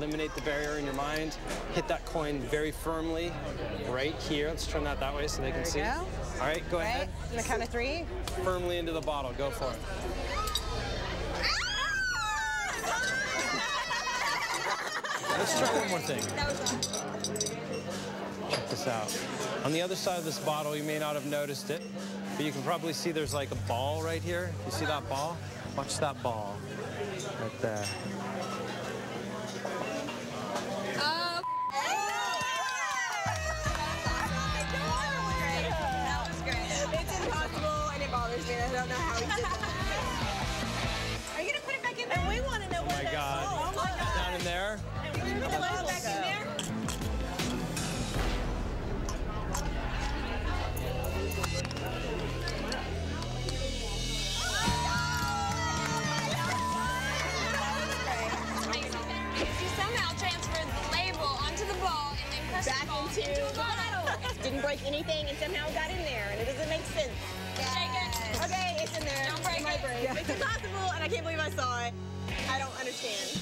eliminate the barrier in your mind. Hit that coin very firmly right here. Let's turn that that way so they can see. go. All right, go Right? ahead. On the count of three. Firmly into the bottle. Go for it. Let's try one more thing. Check this out. On the other side of this bottle, you may not have noticed it, but you can probably see there's like a ball right here. You see that ball? Watch that ball right there. Are you gonna put it back in there? And we want to know Oh my God. Oh my God. Down in there. Put the ball back in there. Somehow transferred the label onto the ball and then crushed Back into into a the bottle. bottle. Didn't break anything and somehow got in there and it doesn't make sense. It's impossible and I can't believe I saw it. I don't understand.